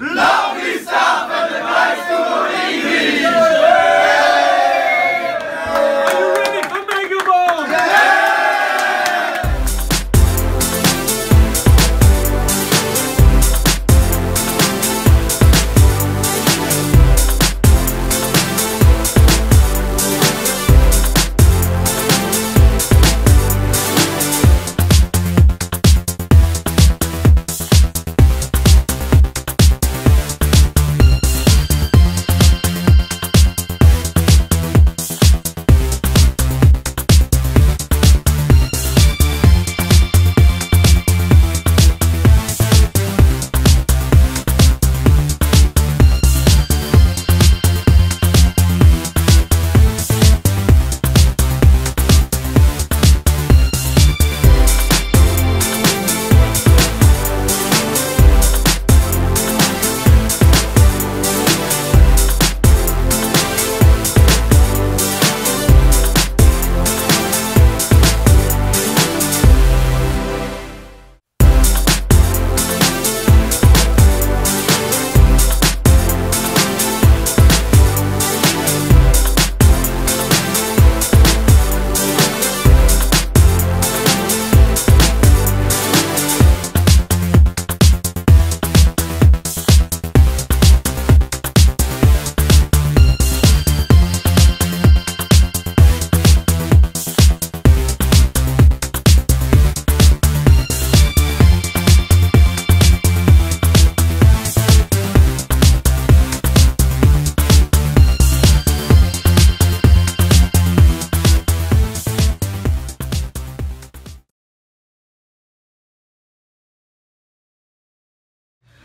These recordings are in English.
Love!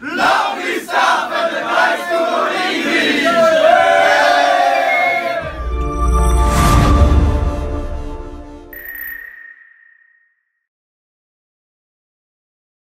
Stuff.